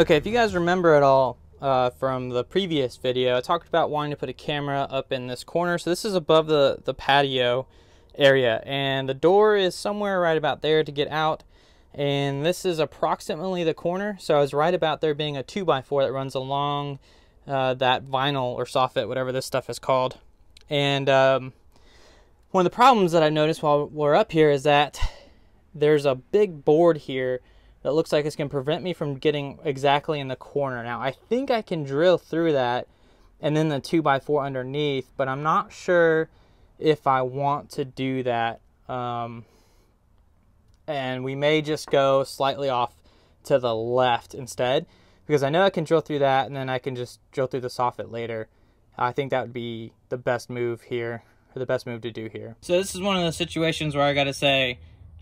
Okay, if you guys remember at all uh, from the previous video, I talked about wanting to put a camera up in this corner. So this is above the, the patio area and the door is somewhere right about there to get out. And this is approximately the corner. So I was right about there being a two by four that runs along uh, that vinyl or soffit, whatever this stuff is called. And um, one of the problems that I noticed while we're up here is that there's a big board here that looks like it's going to prevent me from getting exactly in the corner. Now, I think I can drill through that and then the 2x4 underneath, but I'm not sure if I want to do that. Um, and we may just go slightly off to the left instead because I know I can drill through that and then I can just drill through the soffit later. I think that would be the best move here, or the best move to do here. So this is one of those situations where I got to say,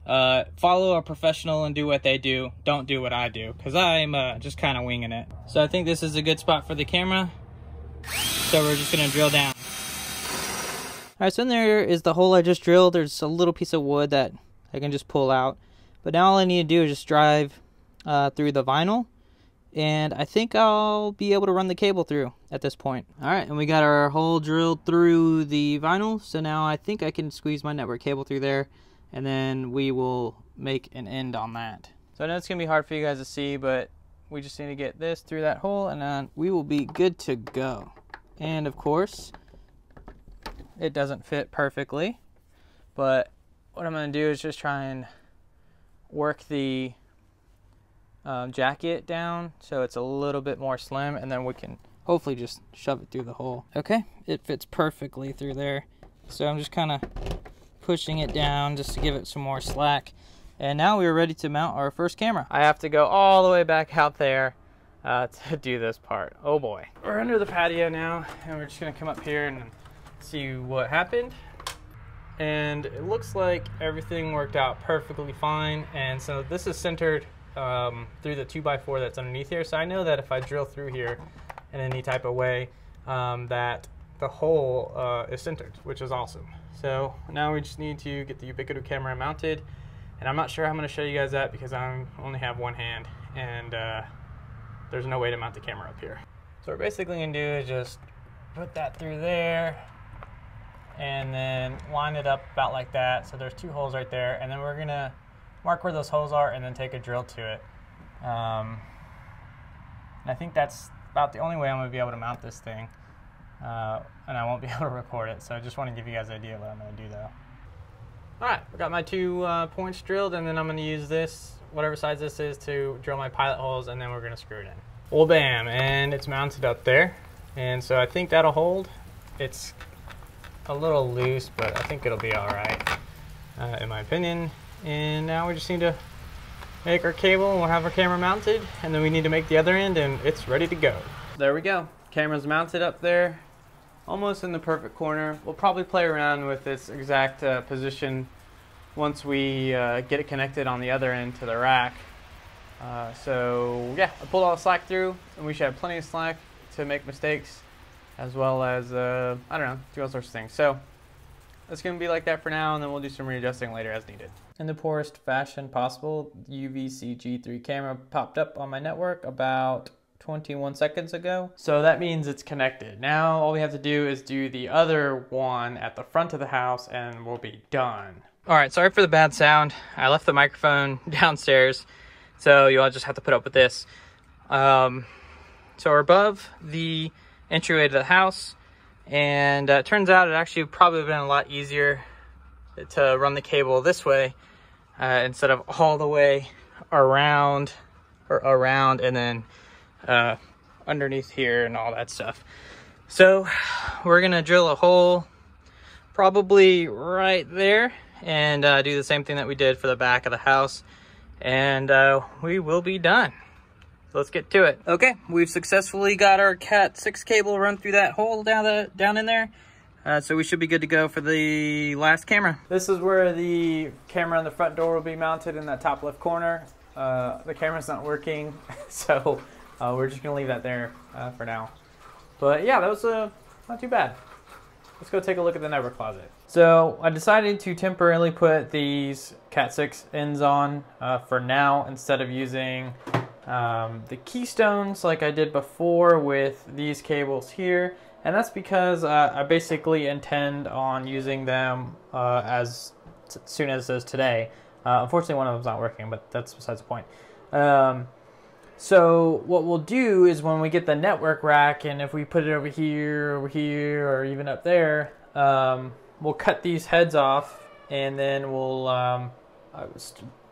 uh, follow a professional and do what they do. Don't do what I do because I'm uh, just kind of winging it. So I think this is a good spot for the camera. So we're just going to drill down. All right, so in there is the hole I just drilled. There's a little piece of wood that I can just pull out. But now all I need to do is just drive uh, through the vinyl. And I think I'll be able to run the cable through at this point. All right, and we got our hole drilled through the vinyl. So now I think I can squeeze my network cable through there. And then we will make an end on that. So I know it's going to be hard for you guys to see, but we just need to get this through that hole. And then we will be good to go. And of course, it doesn't fit perfectly. But what I'm going to do is just try and work the um, jacket down so it's a little bit more slim and then we can hopefully just shove it through the hole. Okay, it fits perfectly through there. So I'm just kind of pushing it down just to give it some more slack. And now we're ready to mount our first camera. I have to go all the way back out there uh, to do this part. Oh boy. We're under the patio now and we're just gonna come up here and see what happened. And it looks like everything worked out perfectly fine. And so this is centered um, through the 2x4 that's underneath here. So I know that if I drill through here in any type of way, um, that the hole uh, is centered, which is awesome. So now we just need to get the Ubiquiti camera mounted. And I'm not sure how I'm going to show you guys that because I only have one hand and uh, there's no way to mount the camera up here. So we're basically going to do is just put that through there and then line it up about like that. So there's two holes right there. And then we're going to mark where those holes are and then take a drill to it. Um, and I think that's about the only way I'm going to be able to mount this thing. Uh, and I won't be able to record it. So I just want to give you guys an idea of what I'm going to do though. Alright, I got my two uh, points drilled and then I'm going to use this, whatever size this is, to drill my pilot holes and then we're going to screw it in. Well bam, and it's mounted up there. And so I think that'll hold. It's a little loose, but I think it'll be alright, uh, in my opinion. And now we just need to make our cable and we'll have our camera mounted and then we need to make the other end and it's ready to go. There we go. Camera's mounted up there almost in the perfect corner. We'll probably play around with this exact uh, position once we uh, get it connected on the other end to the rack. Uh, so yeah, I pulled all the slack through and we should have plenty of slack to make mistakes as well as, uh, I don't know, do all sorts of things. So it's going to be like that for now and then we'll do some readjusting later as needed. In the poorest fashion possible, UVC G3 camera popped up on my network about 21 seconds ago. So that means it's connected. Now all we have to do is do the other one at the front of the house and we'll be done. All right, sorry for the bad sound. I left the microphone downstairs, so you'll just have to put up with this. Um, so we're above the entryway to the house, and uh, it turns out it actually probably been a lot easier to run the cable this way uh, instead of all the way around or around and then uh, underneath here and all that stuff. So we're gonna drill a hole probably right there and uh, do the same thing that we did for the back of the house and uh, we will be done. So let's get to it. Okay, we've successfully got our Cat 6 cable run through that hole down, the, down in there. Uh, so we should be good to go for the last camera. This is where the camera on the front door will be mounted in that top left corner. Uh, the camera's not working, so uh, we're just gonna leave that there uh, for now. But yeah, that was uh, not too bad. Let's go take a look at the network closet. So I decided to temporarily put these Cat 6 ends on uh, for now instead of using um, the keystones like I did before with these cables here. And that's because uh, I basically intend on using them uh, as soon as is today. Uh, unfortunately, one of them's not working, but that's besides the point. Um, so what we'll do is when we get the network rack, and if we put it over here, over here, or even up there, um, we'll cut these heads off, and then we'll um,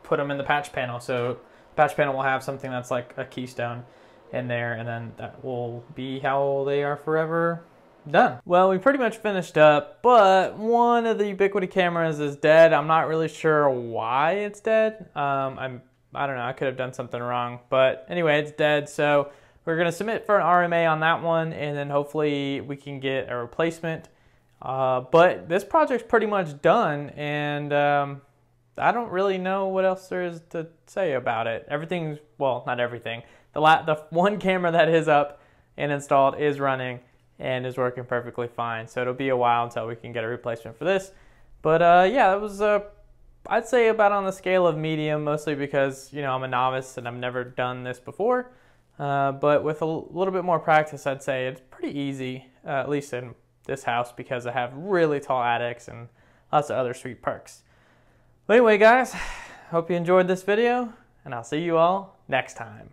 put them in the patch panel. So patch panel will have something that's like a keystone in there, and then that will be how they are forever done. Well, we pretty much finished up, but one of the Ubiquiti cameras is dead. I'm not really sure why it's dead. Um, I'm, I don't know, I could have done something wrong, but anyway, it's dead. So we're gonna submit for an RMA on that one, and then hopefully we can get a replacement. Uh, but this project's pretty much done, and um, I don't really know what else there is to say about it. Everything's, well, not everything. The, la- the one camera that is up and installed is running and is working perfectly fine. So it'll be a while until we can get a replacement for this. But uh, yeah, that was, uh, I'd say about on the scale of medium, mostly because, you know, I'm a novice and I've never done this before. Uh, but with a little bit more practice, I'd say it's pretty easy, uh, at least in this house, because I have really tall attics and lots of other sweet perks. But anyway, guys, hope you enjoyed this video, and I'll see you all next time.